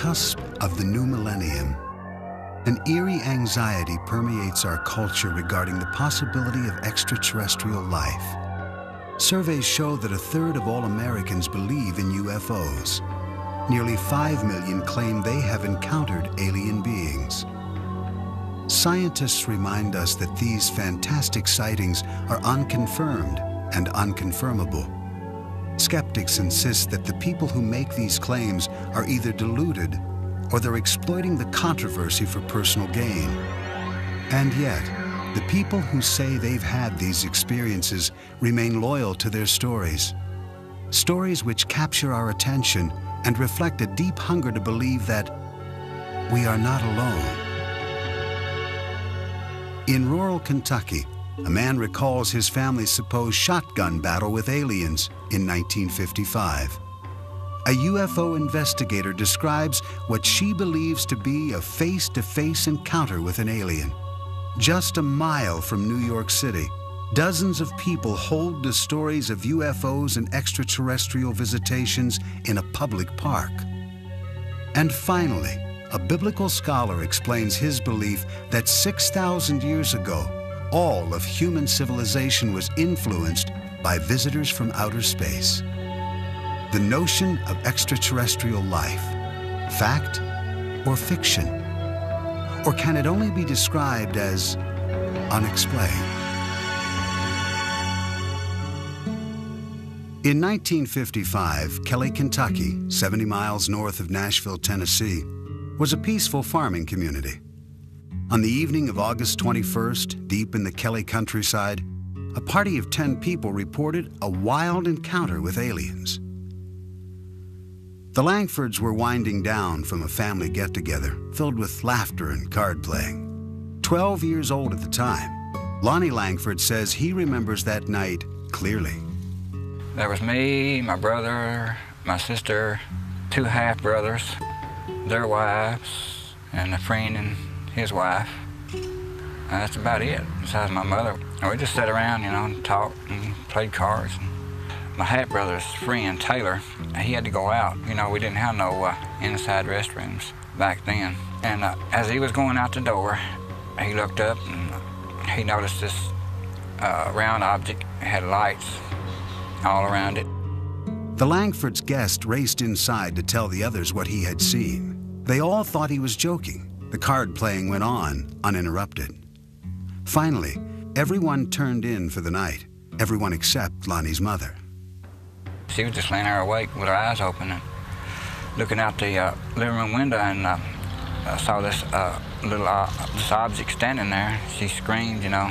Cusp of the new millennium, an eerie anxiety permeates our culture regarding the possibility of extraterrestrial life. Surveys show that a third of all Americans believe in UFOs. Nearly 5 million claim they have encountered alien beings. Scientists remind us that these fantastic sightings are unconfirmed and unconfirmable. Skeptics insist that the people who make these claims are either deluded or they're exploiting the controversy for personal gain. And yet, the people who say they've had these experiences remain loyal to their stories. Stories which capture our attention and reflect a deep hunger to believe that we are not alone. In rural Kentucky, a man recalls his family's supposed shotgun battle with aliens in 1955. A UFO investigator describes what she believes to be a face-to-face encounter with an alien. Just a mile from New York City, dozens of people hold the stories of UFOs and extraterrestrial visitations in a public park. And finally, a biblical scholar explains his belief that 6,000 years ago, all of human civilization was influenced by visitors from outer space. The notion of extraterrestrial life, fact or fiction? Or can it only be described as unexplained? In 1955, Kelly, Kentucky, 70 miles north of Nashville, Tennessee, was a peaceful farming community. On the evening of August 21st, deep in the Kelly countryside, a party of 10 people reported a wild encounter with aliens. The Langfords were winding down from a family get-together filled with laughter and card playing. Twelve years old at the time, Lonnie Langford says he remembers that night clearly. There was me, my brother, my sister, two half-brothers, their wives, and a friend and his wife. And that's about it, besides my mother. We just sat around, you know, and talked and played cards. And my half-brother's friend, Taylor, he had to go out. You know, we didn't have no uh, inside restrooms back then. And uh, as he was going out the door, he looked up and he noticed this uh, round object. It had lights all around it. The Langfords' guest raced inside to tell the others what he had seen. They all thought he was joking. The card playing went on, uninterrupted. Finally, everyone turned in for the night, everyone except Lonnie's mother. She was just laying there awake with her eyes open and looking out the uh, living room window and uh, I saw this uh, little uh, this object standing there. She screamed, you know.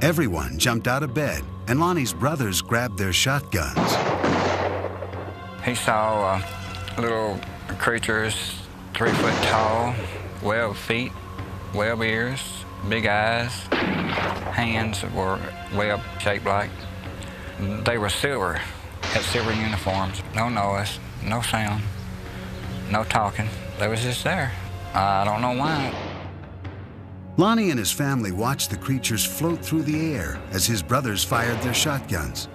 Everyone jumped out of bed, and Lonnie's brothers grabbed their shotguns. He saw uh, little creatures, three foot tall, web feet, web ears, big eyes, hands that were web shaped like. They were silver, had silver uniforms, no noise, no sound, no talking. They was just there. I don't know why. Lonnie and his family watched the creatures float through the air as his brothers fired their shotguns.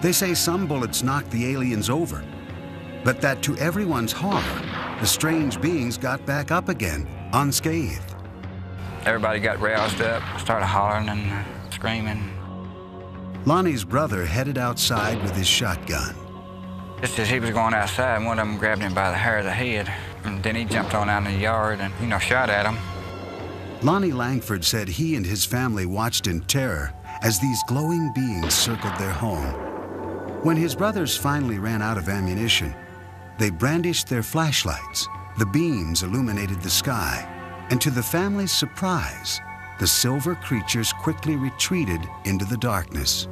They say some bullets knocked the aliens over, but that to everyone's horror, the strange beings got back up again, unscathed. Everybody got roused up, started hollering and uh, screaming. Lonnie's brother headed outside with his shotgun. Just as he was going outside, one of them grabbed him by the hair of the head, and then he jumped on out in the yard and, you know, shot at him. Lonnie Langford said he and his family watched in terror as these glowing beings circled their home. When his brothers finally ran out of ammunition, they brandished their flashlights. The beams illuminated the sky, and to the family's surprise, the silver creatures quickly retreated into the darkness.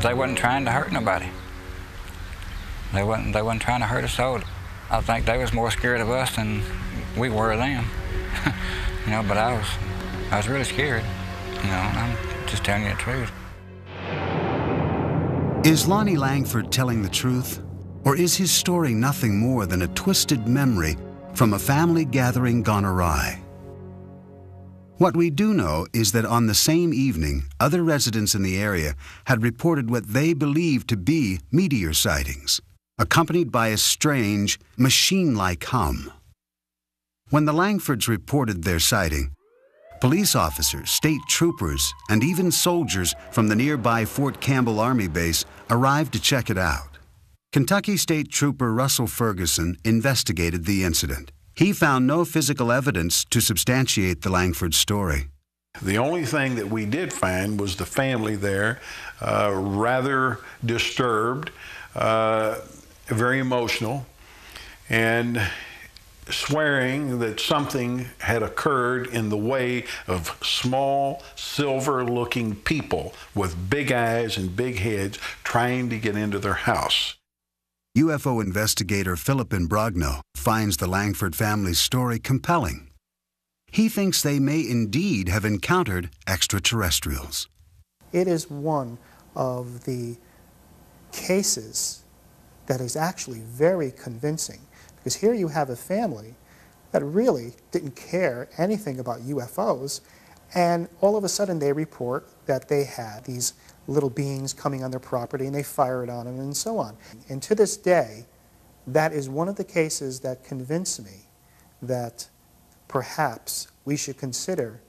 They wasn't trying to hurt nobody. They wasn't, they wasn't trying to hurt us all. I think they was more scared of us than we were of them. you know, but I was, I was really scared. You know, I'm just telling you the truth. Is Lonnie Langford telling the truth? Or is his story nothing more than a twisted memory from a family gathering gone awry? What we do know is that on the same evening, other residents in the area had reported what they believed to be meteor sightings. accompanied by a strange, machine like hum. When the Langfords reported their sighting, police officers, state troopers, and even soldiers from the nearby Fort Campbell Army Base arrived to check it out. Kentucky State Trooper Russell Ferguson investigated the incident. He found no physical evidence to substantiate the Langford story. The only thing that we did find was the family there, uh, rather disturbed, uh, very emotional, and swearing that something had occurred in the way of small, silver looking people with big eyes and big heads trying to get into their house. UFO investigator Philip Imbrogno finds the Langford family's story compelling. He thinks they may indeed have encountered extraterrestrials. It is one of the cases that is actually very convincing because here you have a family that really didn't care anything about UFOs, and all of a sudden they report that they had these little beings coming on their property and they fired on them and so on. And to this day, that is one of the cases that convince me that perhaps we should consider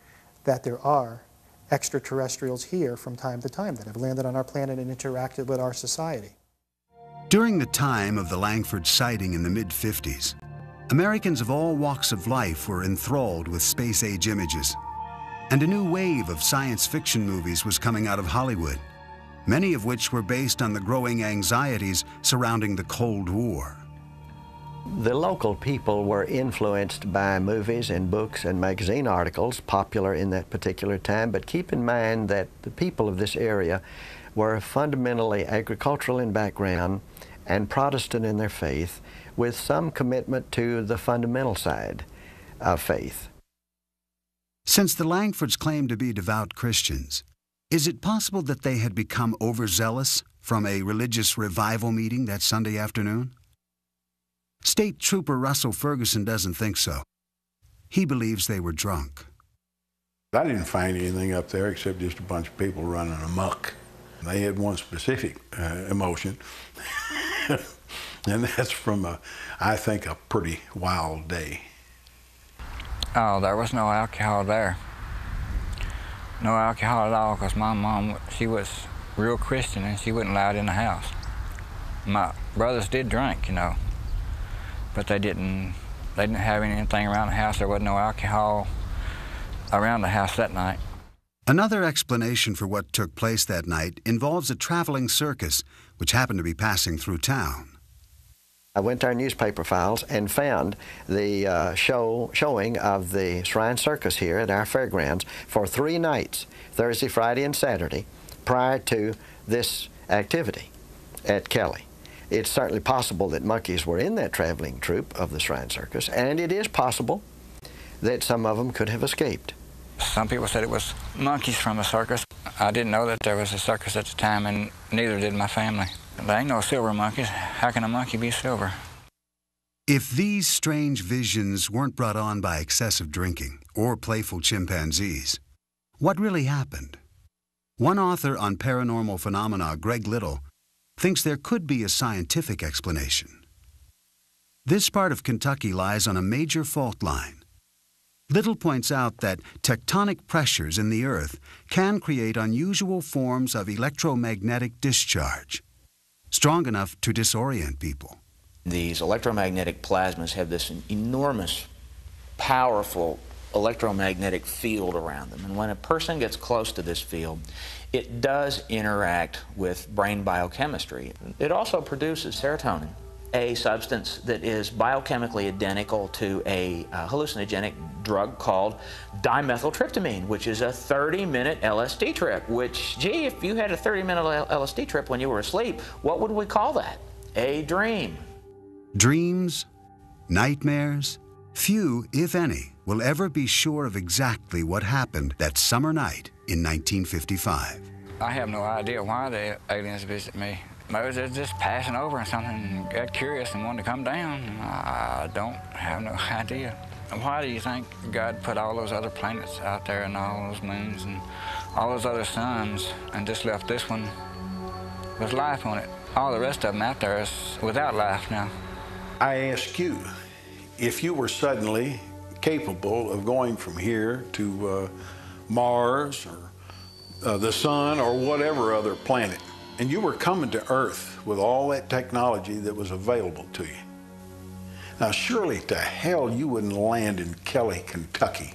that there are extraterrestrials here from time to time that have landed on our planet and interacted with our society. During the time of the Langford sighting in the mid 50s, Americans of all walks of life were enthralled with space age images. And a new wave of science fiction movies was coming out of Hollywood, many of which were based on the growing anxieties surrounding the Cold War. The local people were influenced by movies and books and magazine articles popular in that particular time, but keep in mind that the people of this area were fundamentally agricultural in background and Protestant in their faith, with some commitment to the fundamental side of faith. Since the Langfords claimed to be devout Christians, is it possible that they had become overzealous from a religious revival meeting that Sunday afternoon? State Trooper Russell Ferguson doesn't think so. He believes they were drunk. I didn't find anything up there except just a bunch of people running amok. They had one specific uh, emotion, and that's from, a, I think, a pretty wild day. Oh, there was no alcohol there. No alcohol at all, because my mom, she was real Christian and she wouldn't allow it in the house. My brothers did drink, you know, but they didn't, they didn't have anything around the house. There wasn't no alcohol around the house that night. Another explanation for what took place that night involves a traveling circus which happened to be passing through town. I went to our newspaper files and found the uh, show showing of the Shrine Circus here at our fairgrounds for three nights, Thursday, Friday, and Saturday, prior to this activity at Kelly. It's certainly possible that monkeys were in that traveling troupe of the Shrine Circus, and it is possible that some of them could have escaped. Some people said it was monkeys from a circus. I didn't know that there was a circus at the time, and neither did my family. There ain't no silver monkeys. How can a monkey be silver? If these strange visions weren't brought on by excessive drinking or playful chimpanzees, what really happened? One author on paranormal phenomena, Greg Little, thinks there could be a scientific explanation. This part of Kentucky lies on a major fault line Little points out that tectonic pressures in the Earth can create unusual forms of electromagnetic discharge, strong enough to disorient people. These electromagnetic plasmas have this enormous, powerful electromagnetic field around them. And when a person gets close to this field, it does interact with brain biochemistry. It also produces serotonin a substance that is biochemically identical to a uh, hallucinogenic drug called dimethyltryptamine, which is a 30-minute LSD trip, which, gee, if you had a 30-minute LSD trip when you were asleep, what would we call that? A dream. Dreams, nightmares, few, if any, will ever be sure of exactly what happened that summer night in 1955. I have no idea why the aliens visit me. Was just passing over and something got curious and wanted to come down. I don't have no idea. Why do you think God put all those other planets out there and all those moons and all those other suns and just left this one with life on it? All the rest of them out there is without life now. I ask you, if you were suddenly capable of going from here to uh, Mars or uh, the sun or whatever other planet, and you were coming to Earth with all that technology that was available to you. Now, surely to hell you wouldn't land in Kelly, Kentucky,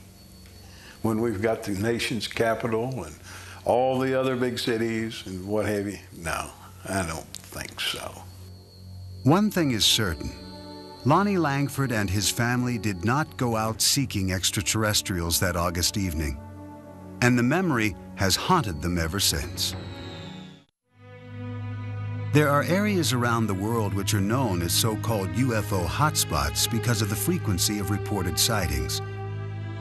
when we've got the nation's capital and all the other big cities and what have you. No, I don't think so. One thing is certain. Lonnie Langford and his family did not go out seeking extraterrestrials that August evening. And the memory has haunted them ever since. There are areas around the world which are known as so-called UFO hotspots because of the frequency of reported sightings.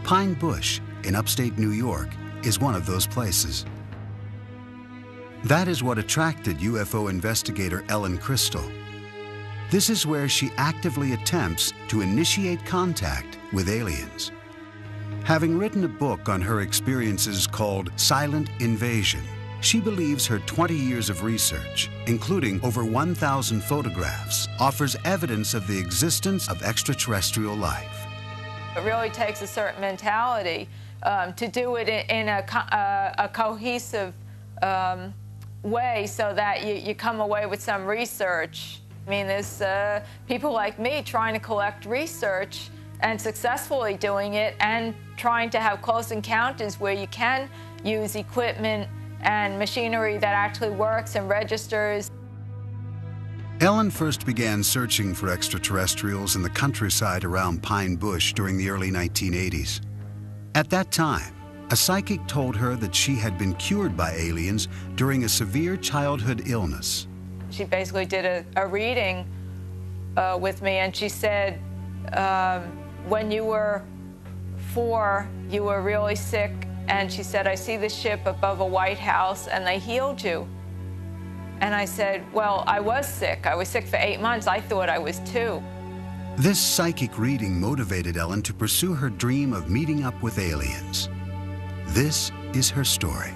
Pine Bush in upstate New York is one of those places. That is what attracted UFO investigator Ellen Crystal. This is where she actively attempts to initiate contact with aliens. Having written a book on her experiences called Silent Invasion, she believes her 20 years of research, including over 1,000 photographs, offers evidence of the existence of extraterrestrial life. It really takes a certain mentality um, to do it in, a, uh, a, cohesive um, way so that you, you, come away with some research. I mean, there's uh, people like me trying to collect research and successfully doing it and trying to have close encounters where you can use equipment and machinery that actually works and registers. Ellen first began searching for extraterrestrials in the countryside around Pine Bush during the early 1980s. At that time, a psychic told her that she had been cured by aliens during a severe childhood illness. She basically did a, a reading uh, with me, and she said, um, when you were four, you were really sick and she said, I see the ship above a White House and they healed you. And I said, Well, I was sick. I was sick for eight months. I thought I was two. This psychic reading motivated Ellen to pursue her dream of meeting up with aliens. This is her story.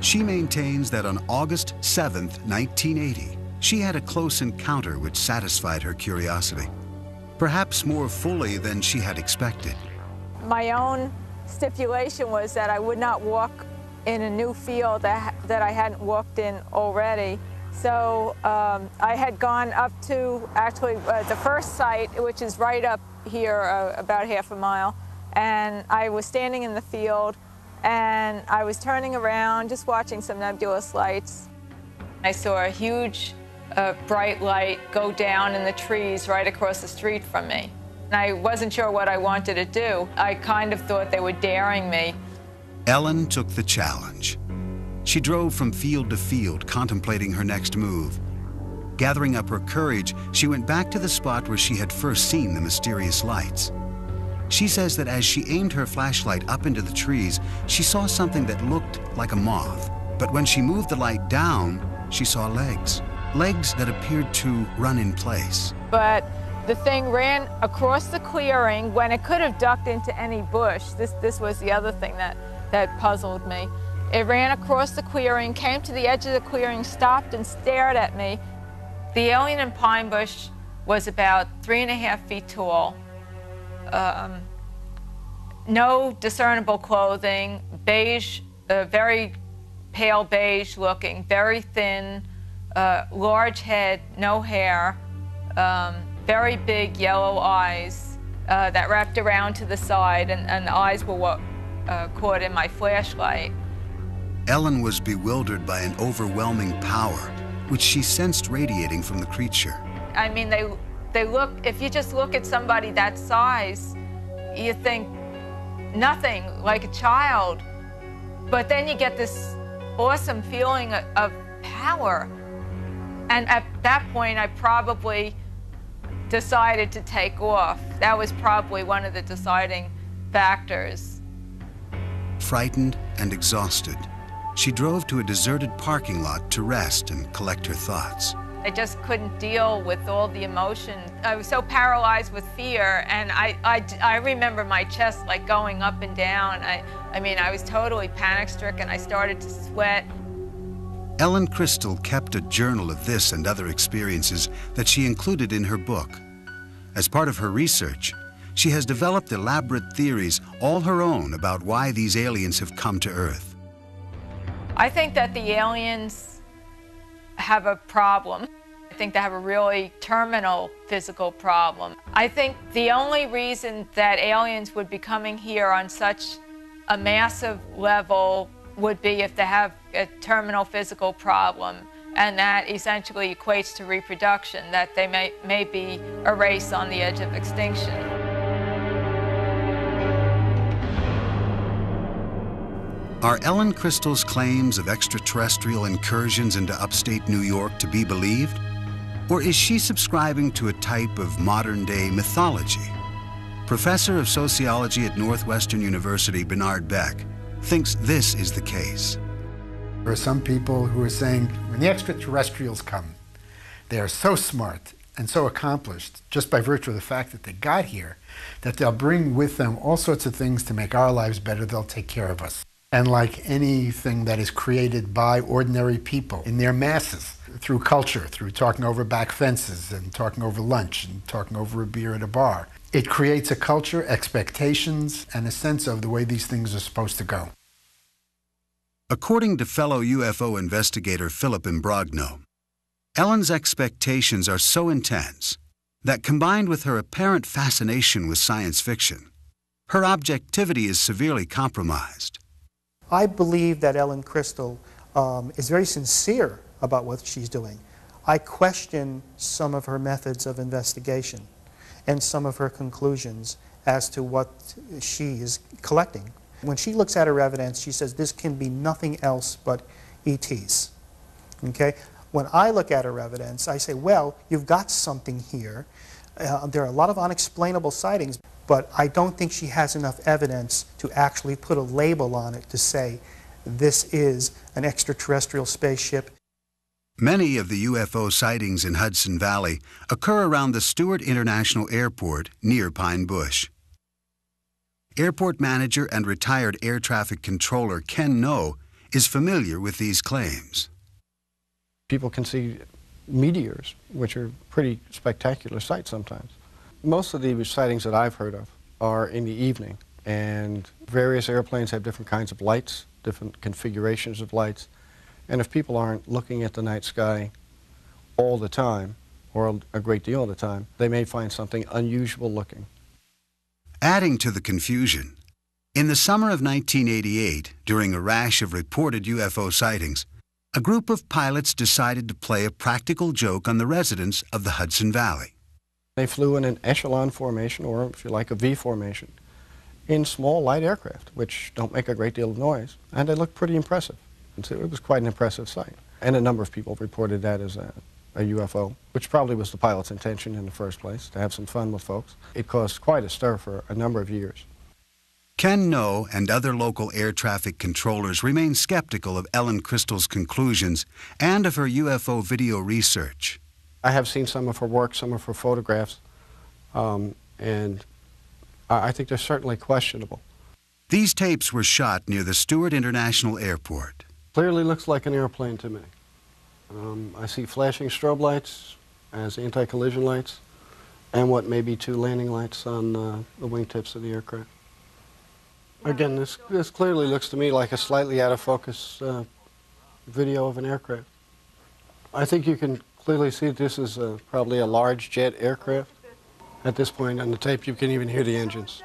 She maintains that on August 7, 1980, she had a close encounter which satisfied her curiosity, perhaps more fully than she had expected. My own stipulation was that I would not walk in a new field that, that I hadn't walked in already. So um, I had gone up to actually uh, the first site, which is right up here, uh, about half a mile, and I was standing in the field and I was turning around, just watching some nebulous lights. I saw a huge uh, bright light go down in the trees right across the street from me. I wasn't sure what I wanted to do. I kind of thought they were daring me. Ellen took the challenge. She drove from field to field, contemplating her next move. Gathering up her courage, she went back to the spot where she had first seen the mysterious lights. She says that as she aimed her flashlight up into the trees, she saw something that looked like a moth. But when she moved the light down, she saw legs. Legs that appeared to run in place. But the thing ran across the clearing when it could have ducked into any bush. This, this was the other thing that, that puzzled me. It ran across the clearing, came to the edge of the clearing, stopped and stared at me. The alien in Pine Bush was about three and a half feet tall. Um, no discernible clothing, beige, uh, very pale beige looking, very thin, uh, large head, no hair. Um, very big yellow eyes uh, that wrapped around to the side, and, and the eyes were what uh, caught in my flashlight. Ellen was bewildered by an overwhelming power, which she sensed radiating from the creature. I mean, they, they look, if you just look at somebody that size, you think nothing, like a child. But then you get this awesome feeling of, of power. And at that point, I probably decided to take off. That was probably one of the deciding factors. Frightened and exhausted, she drove to a deserted parking lot to rest and collect her thoughts. I just couldn't deal with all the emotion. I was so paralyzed with fear, and I, I, I remember my chest like going up and down. I, I mean, I was totally panic stricken. I started to sweat. Ellen Crystal kept a journal of this and other experiences that she included in her book. As part of her research, she has developed elaborate theories all her own about why these aliens have come to Earth. I think that the aliens have a problem. I think they have a really terminal physical problem. I think the only reason that aliens would be coming here on such a massive level would be if they have a terminal physical problem and that essentially equates to reproduction, that they may, may be a race on the edge of extinction. Are Ellen Crystal's claims of extraterrestrial incursions into upstate New York to be believed? Or is she subscribing to a type of modern day mythology? Professor of Sociology at Northwestern University, Bernard Beck, thinks this is the case. There are some people who are saying when the extraterrestrials come, they are so smart and so accomplished just by virtue of the fact that they got here that they'll bring with them all sorts of things to make our lives better. They'll take care of us. And like anything that is created by ordinary people in their masses, through culture, through talking over back fences and talking over lunch and talking over a beer at a bar, it creates a culture, expectations, and a sense of the way these things are supposed to go. According to fellow UFO investigator Philip Imbrogno, Ellen's expectations are so intense that combined with her apparent fascination with science fiction, her objectivity is severely compromised. I believe that Ellen Crystal um, is very sincere about what she's doing. I question some of her methods of investigation and some of her conclusions as to what she is collecting. When she looks at her evidence, she says this can be nothing else but ETs. Okay? When I look at her evidence, I say, well, you've got something here. Uh, there are a lot of unexplainable sightings, but I don't think she has enough evidence to actually put a label on it to say this is an extraterrestrial spaceship. Many of the UFO sightings in Hudson Valley occur around the Stewart International Airport near Pine Bush. Airport manager and retired air traffic controller Ken No is familiar with these claims. People can see meteors, which are pretty spectacular sights sometimes. Most of the sightings that I've heard of are in the evening, and various airplanes have different kinds of lights, different configurations of lights, and if people aren't looking at the night sky all the time, or a great deal of the time, they may find something unusual looking. Adding to the confusion, in the summer of 1988, during a rash of reported UFO sightings, a group of pilots decided to play a practical joke on the residents of the Hudson Valley. They flew in an echelon formation, or if you like, a V formation, in small light aircraft, which don't make a great deal of noise, and they looked pretty impressive. So it was quite an impressive sight. And a number of people reported that as a a UFO, which probably was the pilot's intention in the first place, to have some fun with folks. It caused quite a stir for a number of years. Ken No and other local air traffic controllers remain skeptical of Ellen Crystal's conclusions and of her UFO video research. I have seen some of her work, some of her photographs, um, and I think they're certainly questionable. These tapes were shot near the Stewart International Airport. Clearly looks like an airplane to me. Um, I see flashing strobe lights as anti-collision lights and what may be two landing lights on uh, the wingtips of the aircraft. Again, this, this clearly looks to me like a slightly out of focus uh, video of an aircraft. I think you can clearly see this is a, probably a large jet aircraft. At this point on the tape, you can even hear the engines.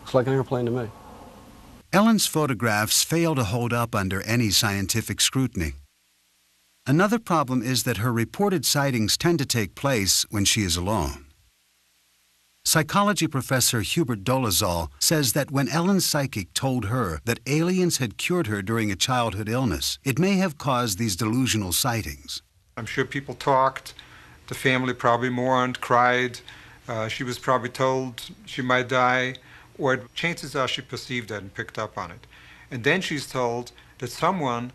Looks like an airplane to me. Ellen's photographs fail to hold up under any scientific scrutiny. Another problem is that her reported sightings tend to take place when she is alone. Psychology professor Hubert Dolezal says that when Ellen's psychic told her that aliens had cured her during a childhood illness, it may have caused these delusional sightings. I'm sure people talked. The family probably mourned, cried. Uh, she was probably told she might die, or chances are she perceived that and picked up on it. And then she's told that someone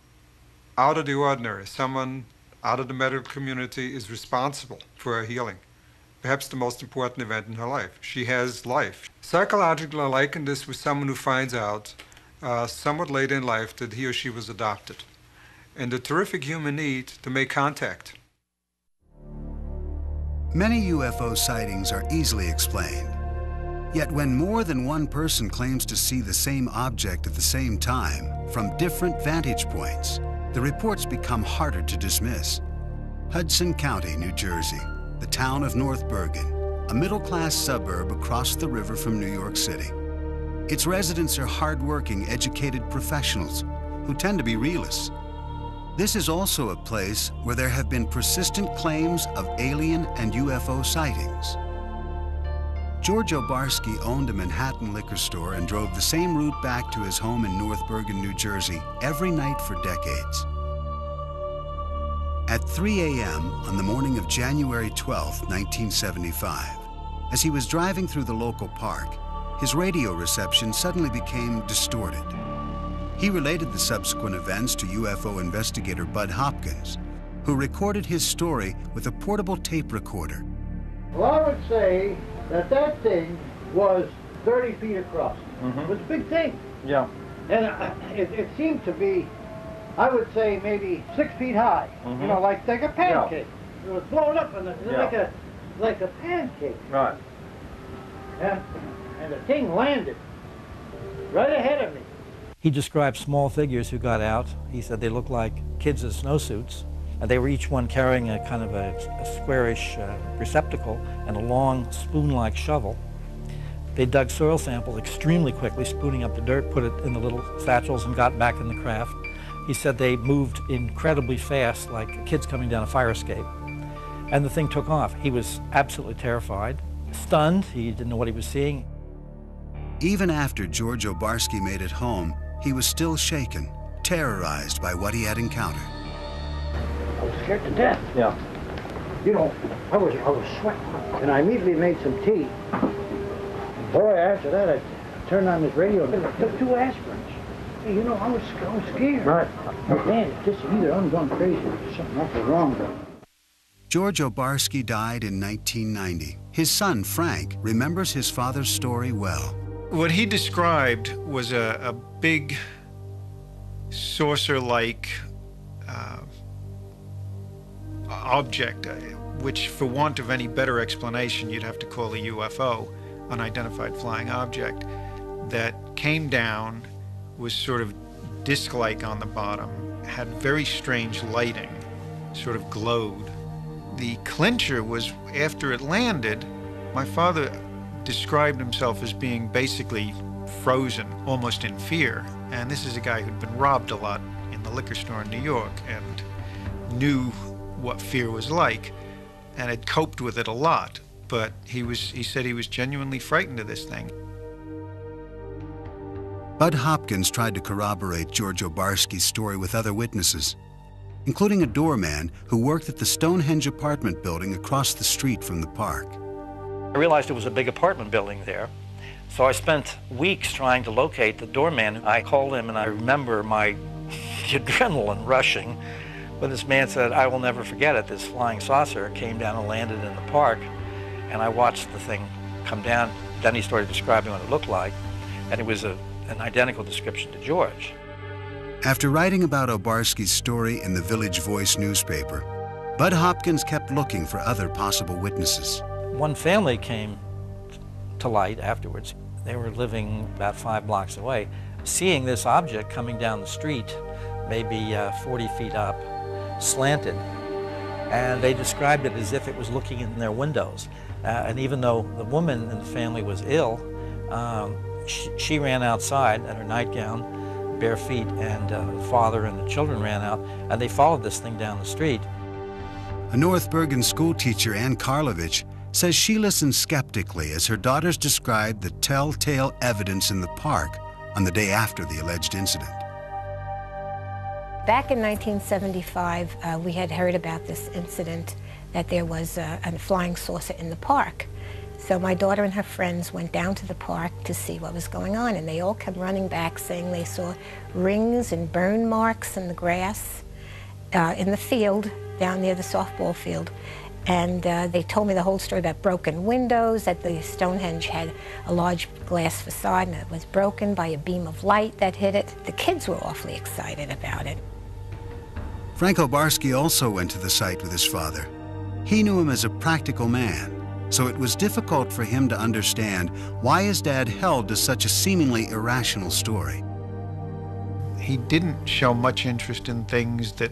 out of the ordinary, someone out of the medical community is responsible for her healing. Perhaps the most important event in her life. She has life. Psychologically, I liken this with someone who finds out uh, somewhat late in life that he or she was adopted. and the terrific human need to make contact. Many UFO sightings are easily explained. Yet when more than one person claims to see the same object at the same time from different vantage points, the reports become harder to dismiss. Hudson County, New Jersey, the town of North Bergen, a middle-class suburb across the river from New York City. Its residents are hardworking, educated professionals who tend to be realists. This is also a place where there have been persistent claims of alien and UFO sightings. George O'Barski owned a Manhattan liquor store and drove the same route back to his home in North Bergen, New Jersey, every night for decades. At 3 a.m. on the morning of January 12, 1975, as he was driving through the local park, his radio reception suddenly became distorted. He related the subsequent events to UFO investigator Budd Hopkins, who recorded his story with a portable tape recorder. Well, I would say that that thing was 30 feet across. It was a big thing. Yeah. And uh, it, it seemed to be, I would say, maybe six feet high. Mhm. You know, like like a pancake. It was blown up and Yeah. like a like a pancake. Right. And and the thing landed right ahead of me. He described small figures who got out. He said they looked like kids in snowsuits. And they were each one carrying a kind of a, a squarish uh, receptacle and a long spoon-like shovel. They dug soil samples extremely quickly, spooning up the dirt, put it in the little satchels, and got back in the craft. He said they moved incredibly fast, like kids coming down a fire escape. And the thing took off. He was absolutely terrified, stunned. He didn't know what he was seeing. Even after George O'Barski made it home, he was still shaken, terrorized by what he had encountered. I was scared to death. Yeah. You know, I was I was sweating, and I immediately made some tea. Boy, after that, I turned on this radio and took two aspirins. Hey, You know, I was, I was scared. Right. Man, this either I'm going crazy or there's something awful wrong with. George O'Barski died in 1990. His son, Frank, remembers his father's story well. What he described was a, a big saucer-like uh, object, uh, which, for want of any better explanation, you'd have to call a UFO, unidentified flying object, that came down, was sort of disc-like on the bottom, had very strange lighting, sort of glowed. The clincher was after it landed, my father described himself as being basically frozen, almost in fear. And this is a guy who'd been robbed a lot in the liquor store in New York and knew what fear was like and had coped with it a lot. But he was he said he was genuinely frightened of this thing. Budd Hopkins tried to corroborate George O'Barski's story with other witnesses, including a doorman who worked at the Stonehenge apartment building across the street from the park. I realized it was a big apartment building there. So I spent weeks trying to locate the doorman. I called him and I remember my adrenaline rushing when this man said, I will never forget it. This flying saucer came down and landed in the park. And I watched the thing come down. Then he started describing what it looked like. And it was a, an identical description to George. After writing about O'Barski's story in the Village Voice newspaper, Budd Hopkins kept looking for other possible witnesses. One family came to light afterwards. They were living about five blocks away, seeing this object coming down the street, maybe uh, 40 feet up, slanted. And they described it as if it was looking in their windows. Uh, and even though the woman in the family was ill, um, she, she ran outside in her nightgown, bare feet, and uh, the father and the children ran out, and they followed this thing down the street. A North Bergen schoolteacher, Ann Karlovich, says she listened skeptically as her daughters described the telltale evidence in the park on the day after the alleged incident. Back in 1975, uh, we had heard about this incident that there was a, a flying saucer in the park. So my daughter and her friends went down to the park to see what was going on, and they all came running back saying they saw rings and burn marks in the grass uh, in the field down near the softball field. And uh, they told me the whole story about broken windows, that the Stonehenge had a large glass facade and it was broken by a beam of light that hit it. The kids were awfully excited about it. Frank O'Barski also went to the site with his father. He knew him as a practical man, so it was difficult for him to understand why his dad held to such a seemingly irrational story. He didn't show much interest in things that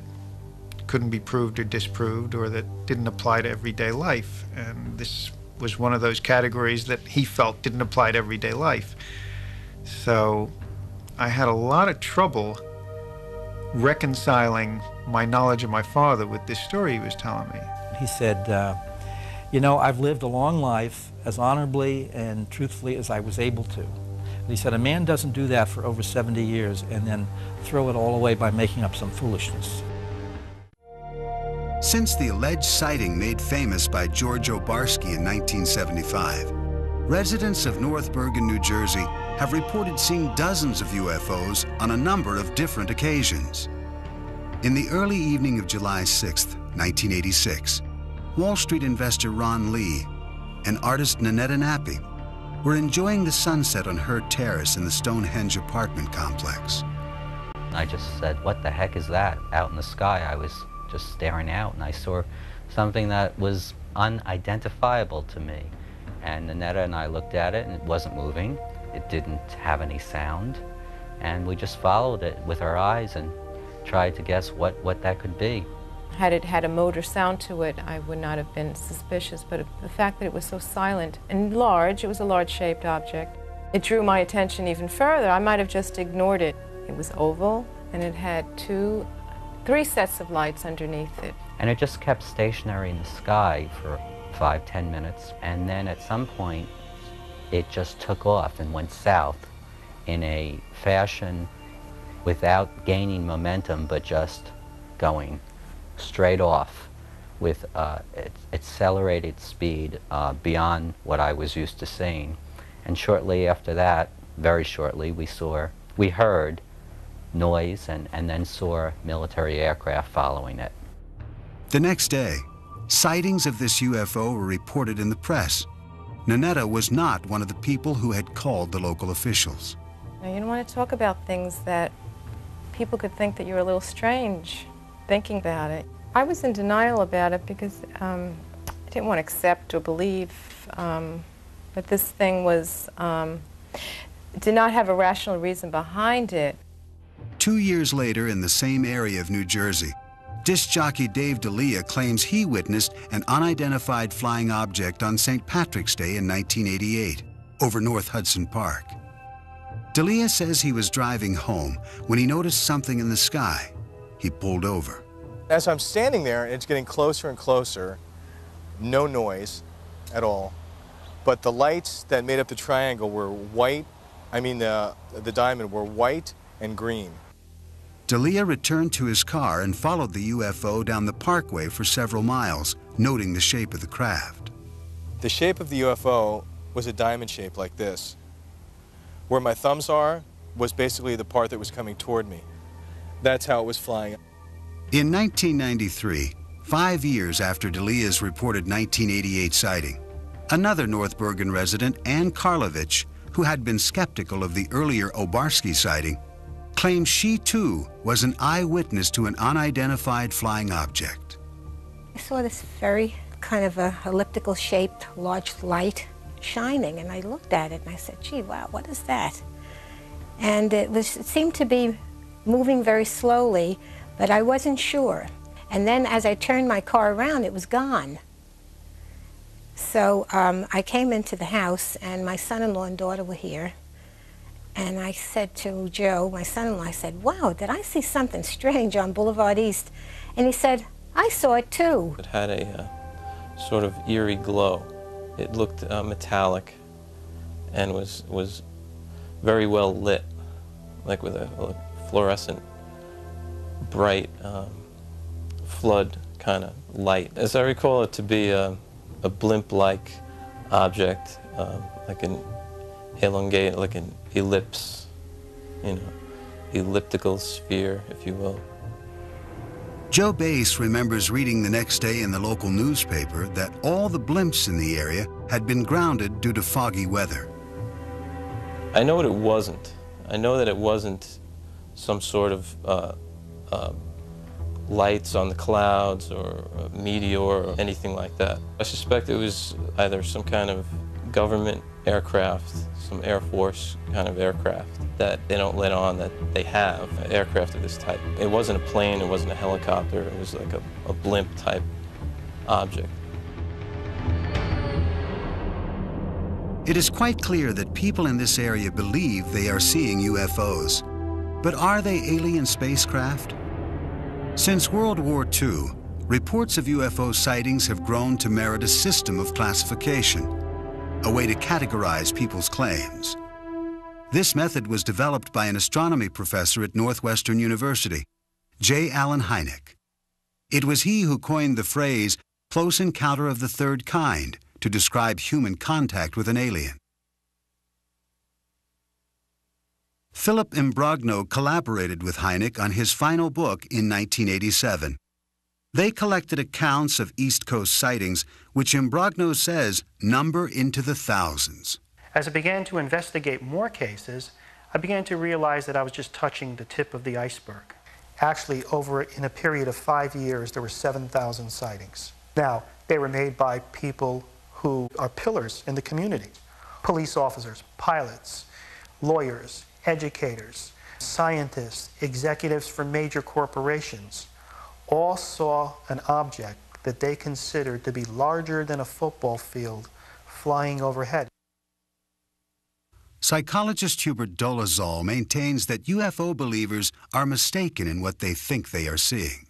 couldn't be proved or disproved or that didn't apply to everyday life. And this was one of those categories that he felt didn't apply to everyday life. So I had a lot of trouble reconciling my knowledge of my father with this story he was telling me. He said, uh, You know, I've lived a long life as honorably and truthfully as I was able to. And he said, A man doesn't do that for over 70 years and then throw it all away by making up some foolishness. Since the alleged sighting made famous by George O'Barski in 1975, residents of North Bergen, New Jersey have reported seeing dozens of UFOs on a number of different occasions. In the early evening of July 6, 1986, Wall Street investor Ron Lee and artist Nanetta Nappy were enjoying the sunset on her Terrace in the Stonehenge apartment complex. I just said, what the heck is that out in the sky? I was just staring out and I saw something that was unidentifiable to me. And Nanetta and I looked at it and it wasn't moving. It didn't have any sound. And we just followed it with our eyes and tried to guess what, what that could be. Had it had a motor sound to it, I would not have been suspicious, but the fact that it was so silent and large, it was a large-shaped object, it drew my attention even further. I might have just ignored it. It was oval, and it had two, three sets of lights underneath it. And it just kept stationary in the sky for five, ten minutes, and then at some point, it just took off and went south in a fashion without gaining momentum, but just going straight off with uh, accelerated speed uh, beyond what I was used to seeing. And shortly after that, very shortly, we saw, we heard noise and, and then saw military aircraft following it. The next day, sightings of this UFO were reported in the press. Nanetta was not one of the people who had called the local officials. Now, you don't want to talk about things that people could think that you're a little strange thinking about it. I was in denial about it because um, I didn't want to accept or believe um, that this thing was, um, did not have a rational reason behind it. Two years later, in the same area of New Jersey, disc jockey Dave D'Elia claims he witnessed an unidentified flying object on St. Patrick's Day in 1988 over North Hudson Park. D'Elia says he was driving home when he noticed something in the sky. He pulled over. As I'm standing there, and it's getting closer and closer, no noise at all. But the lights that made up the triangle were white, I mean the, the diamond were white and green. D'Elia returned to his car and followed the UFO down the parkway for several miles, noting the shape of the craft. The shape of the UFO was a diamond shape like this. Where my thumbs are was basically the part that was coming toward me. That's how it was flying. In 1993, five years after D'Elia's reported 1988 sighting, another North Bergen resident, Ann Karlovich, who had been skeptical of the earlier O'Barski sighting, claims she too was an eyewitness to an unidentified flying object. I saw this very kind of a elliptical shaped large light shining and I looked at it and I said, gee, wow, what is that? And it, was, it seemed to be moving very slowly, but I wasn't sure. And then as I turned my car around, it was gone. So um, I came into the house, and my son-in-law and daughter were here. And I said to Joe, my son-in-law, I said, wow, did I see something strange on Boulevard East? And he said, I saw it too. It had a uh, sort of eerie glow. It looked uh, metallic and was, was very well lit, like with a, a fluorescent, bright um, flood kind of light. As I recall it to be a, a blimp-like object, um, like an elongate, like an ellipse, you know, elliptical sphere, if you will. Joe Bass remembers reading the next day in the local newspaper that all the blimps in the area had been grounded due to foggy weather. I know what it wasn't. I know that it wasn't some sort of uh, uh, lights on the clouds or a meteor or anything like that. I suspect it was either some kind of government aircraft, some Air Force kind of aircraft that they don't let on that they have aircraft of this type. It wasn't a plane, it wasn't a helicopter, it was like a, a blimp type object. It is quite clear that people in this area believe they are seeing UFOs. But are they alien spacecraft? Since World War II, reports of UFO sightings have grown to merit a system of classification, a way to categorize people's claims. This method was developed by an astronomy professor at Northwestern University, J. Allen Hynek. It was he who coined the phrase close encounter of the third kind to describe human contact with an alien. Philip Imbrogno collaborated with Hynek on his final book in 1987. They collected accounts of East Coast sightings, which Imbrogno says number into the thousands. As I began to investigate more cases, I began to realize that I was just touching the tip of the iceberg. Actually, over in a period of five years, there were 7,000 sightings. Now, they were made by people who are pillars in the community police officers, pilots, lawyers, educators, scientists, executives for major corporations all saw an object that they considered to be larger than a football field flying overhead. Psychologist Hubert Dolezal maintains that UFO believers are mistaken in what they think they are seeing.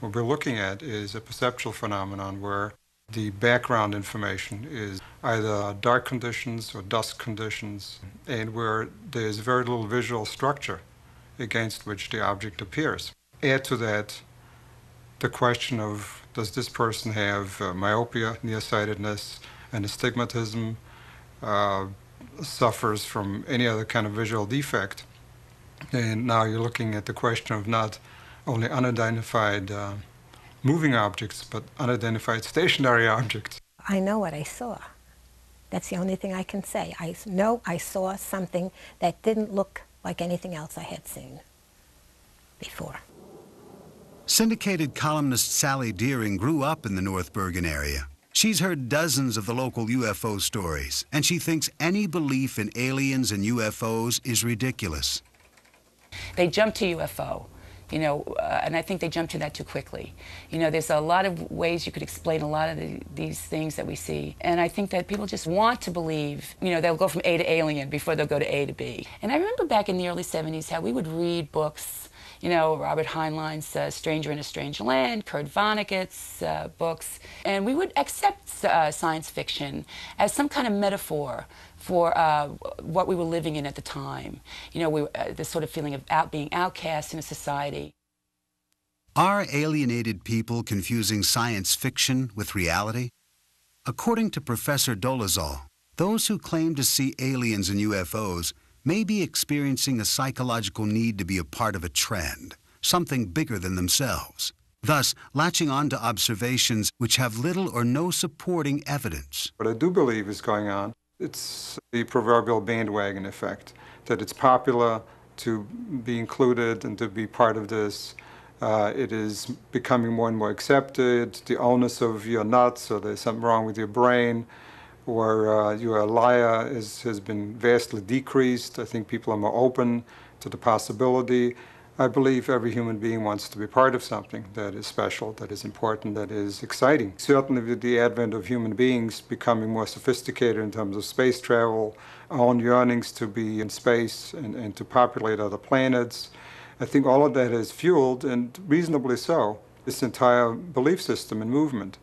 What we're looking at is a perceptual phenomenon where the background information is either dark conditions or dusk conditions, and where there's very little visual structure against which the object appears. Add to that the question of does this person have uh, myopia, nearsightedness, and astigmatism, uh, suffers from any other kind of visual defect. And now you're looking at the question of not only unidentified uh, moving objects, but unidentified stationary objects. I know what I saw. That's the only thing I can say. I know I saw something that didn't look like anything else I had seen before. Syndicated columnist Sally Deering grew up in the North Bergen area. She's heard dozens of the local UFO stories, and she thinks any belief in aliens and UFOs is ridiculous. They jump to UFO you know, uh, and I think they jump to that too quickly. You know, there's a lot of ways you could explain a lot of the, these things that we see, and I think that people just want to believe, you know, they'll go from A to alien before they'll go to A to B. And I remember back in the early 70s how we would read books you know, Robert Heinlein's uh, Stranger in a Strange Land, Kurt Vonnegut's uh, books, and we would accept uh, science fiction as some kind of metaphor for uh, what we were living in at the time. You know, we, uh, this sort of feeling of out, being outcast in a society. Are alienated people confusing science fiction with reality? According to Professor Dolezal, those who claim to see aliens and UFOs may be experiencing a psychological need to be a part of a trend, something bigger than themselves, thus latching on to observations which have little or no supporting evidence. What I do believe is going on, it's the proverbial bandwagon effect, that it's popular to be included and to be part of this. Uh, it is becoming more and more accepted. The onus of you're nuts or there's something wrong with your brain or uh, you're liar is, has been vastly decreased. I think people are more open to the possibility. I believe every human being wants to be part of something that is special, that is important, that is exciting. Certainly, with the advent of human beings becoming more sophisticated in terms of space travel, our own yearnings to be in space and, and to populate other planets, I think all of that has fueled, and reasonably so, this entire belief system and movement.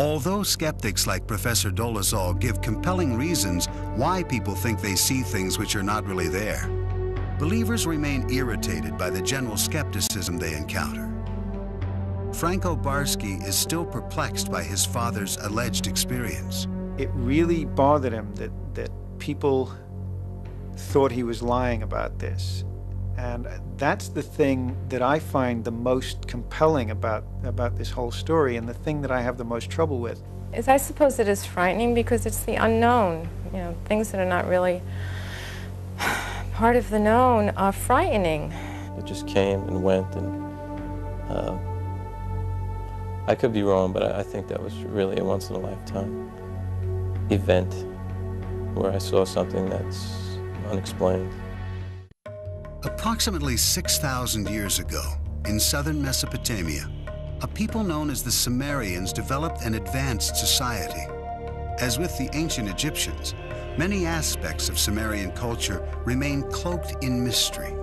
Although skeptics like Professor Dolezal give compelling reasons why people think they see things which are not really there, believers remain irritated by the general skepticism they encounter. Frank O'Barski is still perplexed by his father's alleged experience. It really bothered him that, that people thought he was lying about this. And that's the thing that I find the most compelling about, about this whole story and the thing that I have the most trouble with. Is I suppose it is frightening because it's the unknown. You know, things that are not really part of the known are frightening. It just came and went and Uh, I could be wrong, but I, I think that was really a once in a lifetime event where I saw something that's unexplained. Approximately 6,000 years ago, in southern Mesopotamia, a people known as the Sumerians developed an advanced society. As with the ancient Egyptians, many aspects of Sumerian culture remain cloaked in mystery.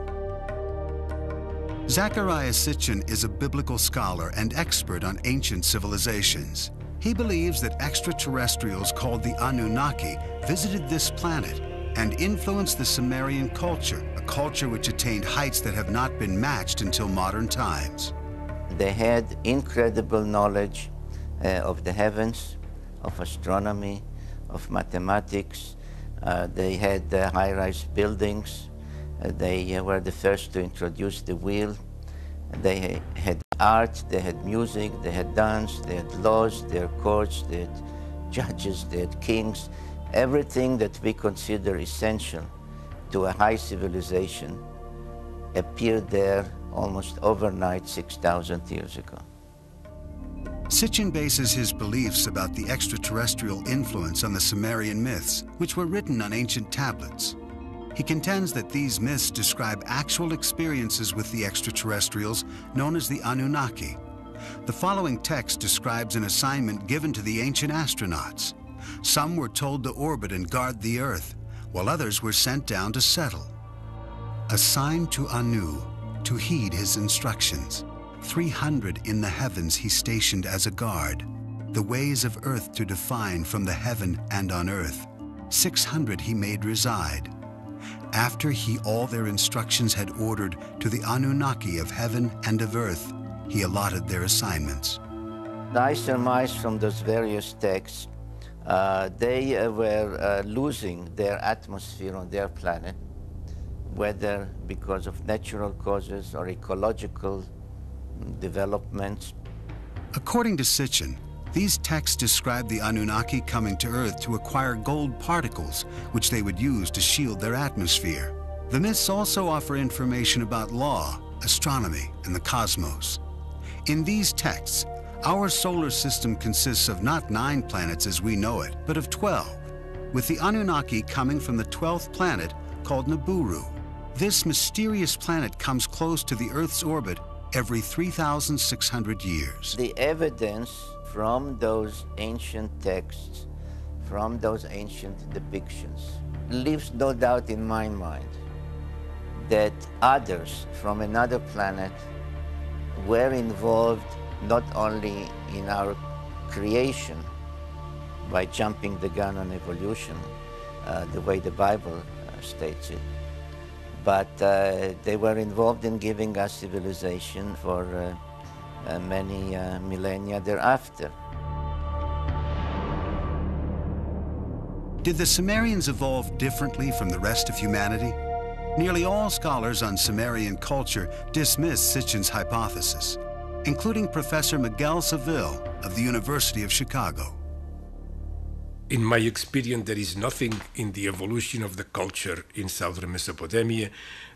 Zecharia Sitchin is a biblical scholar and expert on ancient civilizations. He believes that extraterrestrials called the Anunnaki visited this planet and influenced the Sumerian culture, a culture which attained heights that have not been matched until modern times. They had incredible knowledge uh, of the heavens, of astronomy, of mathematics. Uh, they had uh, high-rise buildings. Uh, they uh, were the first to introduce the wheel. They had art, they had music, they had dance, they had laws, they had courts, they had judges, they had kings. Everything that we consider essential to a high civilization appeared there almost overnight 6,000 years ago. Sitchin bases his beliefs about the extraterrestrial influence on the Sumerian myths, which were written on ancient tablets. He contends that these myths describe actual experiences with the extraterrestrials known as the Anunnaki. The following text describes an assignment given to the ancient astronauts. Some were told to orbit and guard the Earth, while others were sent down to settle. Assigned to Anu to heed his instructions. 300 in the heavens he stationed as a guard, the ways of earth to define from the heaven and on earth. 600 he made reside, after he all their instructions had ordered to the Anunnaki of heaven and of earth, he allotted their assignments. I surmise from those various texts, uh, they uh, were uh, losing their atmosphere on their planet, whether because of natural causes or ecological developments. According to Sitchin, these texts describe the Anunnaki coming to Earth to acquire gold particles, which they would use to shield their atmosphere. The myths also offer information about law, astronomy, and the cosmos. In these texts, our solar system consists of not nine planets as we know it, but of 12, with the Anunnaki coming from the 12th planet called Nibiru. This mysterious planet comes close to the Earth's orbit every 3,600 years. The evidence from those ancient texts, from those ancient depictions, leaves no doubt in my mind that others from another planet were involved not only in our creation by jumping the gun on evolution, uh, the way the Bible uh, states it, but uh, they were involved in giving us civilization for uh, uh, many uh, millennia thereafter. Did the Sumerians evolve differently from the rest of humanity? Nearly all scholars on Sumerian culture dismiss Sitchin's hypothesis, including Professor Miguel Civil of the University of Chicago. In my experience, there is nothing in the evolution of the culture in southern Mesopotamia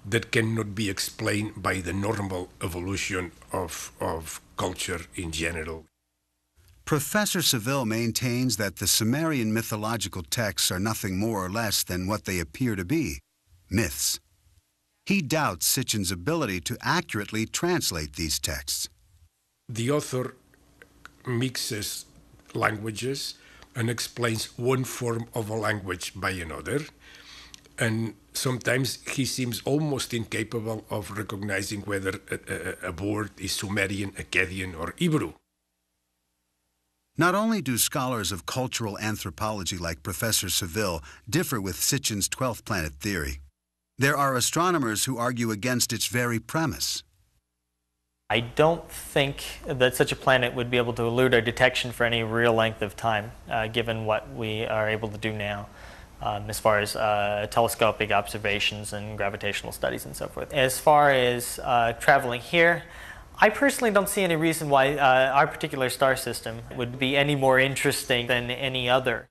that cannot be explained by the normal evolution of, of culture in general. Professor Civil maintains that the Sumerian mythological texts are nothing more or less than what they appear to be myths. He doubts Sitchin's ability to accurately translate these texts. The author mixes languages and explains one form of a language by another and sometimes he seems almost incapable of recognizing whether a, a, a word is Sumerian, Akkadian, or Hebrew. Not only do scholars of cultural anthropology like Professor Civil differ with Sitchin's 12th planet theory, there are astronomers who argue against its very premise. I don't think that such a planet would be able to elude our detection for any real length of time, uh, given what we are able to do now um, as far as uh, telescopic observations and gravitational studies and so forth. As far as uh, traveling here, I personally don't see any reason why uh, our particular star system would be any more interesting than any other.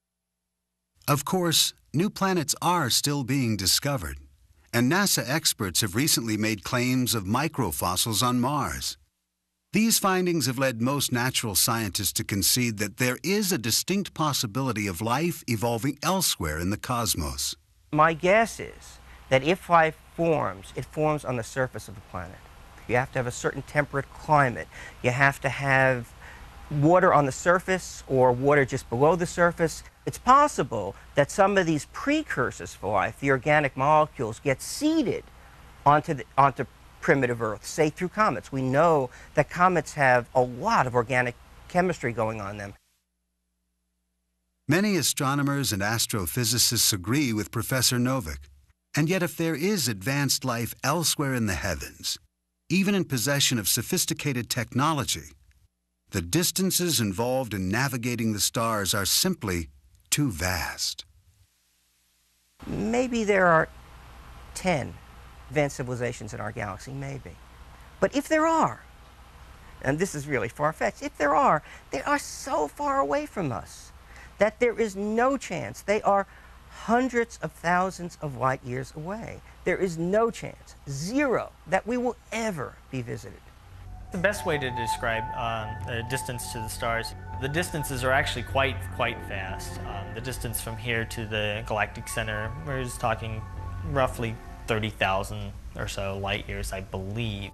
Of course, new planets are still being discovered, and NASA experts have recently made claims of microfossils on Mars. These findings have led most natural scientists to concede that there is a distinct possibility of life evolving elsewhere in the cosmos. My guess is that if life forms, it forms on the surface of the planet. You have to have a certain temperate climate. You have to have water on the surface or water just below the surface. It's possible that some of these precursors for life, the organic molecules, get seeded onto, the, onto primitive Earth, say through comets. We know that comets have a lot of organic chemistry going on them. Many astronomers and astrophysicists agree with Professor Novick. And yet, if there is advanced life elsewhere in the heavens, even in possession of sophisticated technology, the distances involved in navigating the stars are simply too vast. Maybe there are 10 advanced civilizations in our galaxy, maybe. But if there are, and this is really far-fetched, if there are, they are so far away from us that there is no chance. They are hundreds of thousands of light years away. There is no chance, zero, that we will ever be visited. The best way to describe um, the distance to the stars, the distances are actually quite, quite vast. Um, the distance from here to the galactic center, we're just talking roughly 30,000 or so light years, I believe.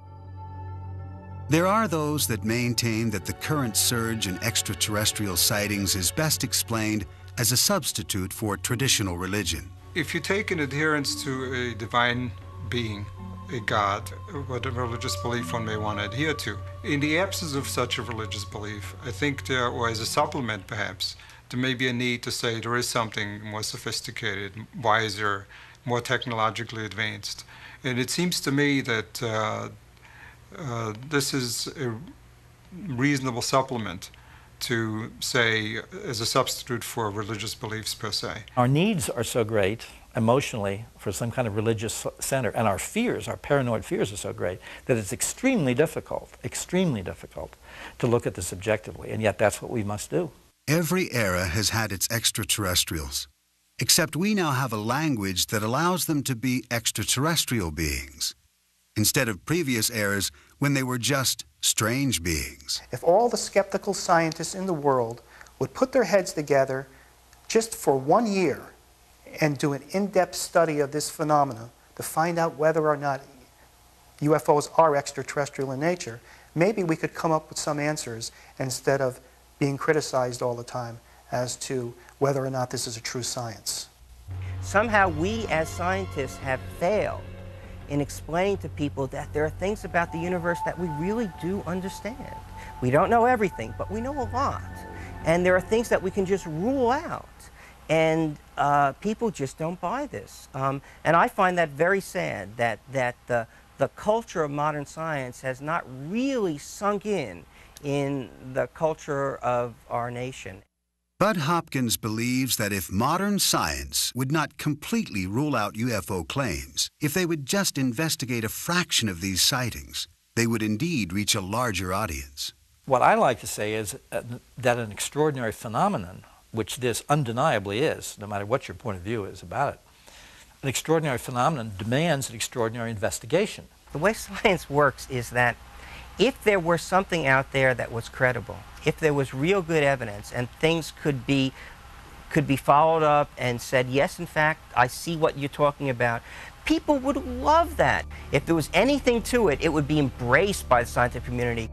There are those that maintain that the current surge in extraterrestrial sightings is best explained as a substitute for traditional religion. If you take an adherence to a divine being, a God, what a religious belief one may want to adhere to. In the absence of such a religious belief, I think there, or as a supplement perhaps, there may be a need to say there is something more sophisticated, wiser, more technologically advanced. And it seems to me that uh, uh, this is a reasonable supplement to say as a substitute for religious beliefs per se. Our needs are so great emotionally for some kind of religious center. And our fears, our paranoid fears are so great that it's extremely difficult, extremely difficult to look at this objectively. And yet that's what we must do. Every era has had its extraterrestrials, except we now have a language that allows them to be extraterrestrial beings, instead of previous eras when they were just strange beings. If all the skeptical scientists in the world would put their heads together just for one year and do an in-depth study of this phenomena to find out whether or not UFOs are extraterrestrial in nature, maybe we could come up with some answers instead of being criticized all the time as to whether or not this is a true science. Somehow we as scientists have failed in explaining to people that there are things about the universe that we really do understand. We don't know everything, but we know a lot. And there are things that we can just rule out. And uh, people just don't buy this. Um, and I find that very sad that, that the, the culture of modern science has not really sunk in in the culture of our nation. Budd Hopkins believes that if modern science would not completely rule out UFO claims, if they would just investigate a fraction of these sightings, they would indeed reach a larger audience. What I like to say is uh, that an extraordinary phenomenon which this undeniably is, no matter what your point of view is about it. An extraordinary phenomenon demands an extraordinary investigation. The way science works is that if there were something out there that was credible, if there was real good evidence and things could be could be followed up and said, yes, in fact, I see what you're talking about, people would love that. If there was anything to it, it would be embraced by the scientific community.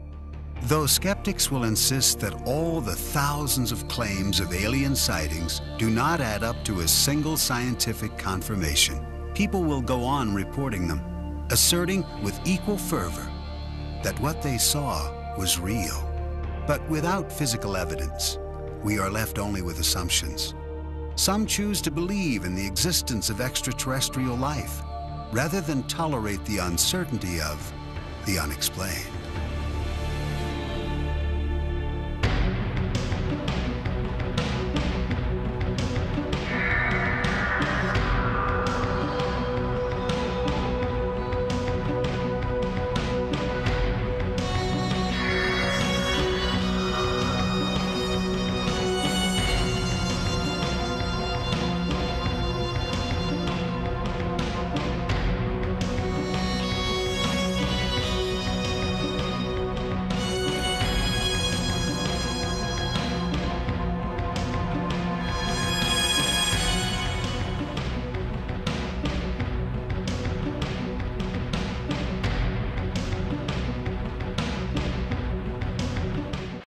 Though skeptics will insist that all the thousands of claims of alien sightings do not add up to a single scientific confirmation, people will go on reporting them, asserting with equal fervor that what they saw was real. But without physical evidence, we are left only with assumptions. Some choose to believe in the existence of extraterrestrial life rather than tolerate the uncertainty of the unexplained.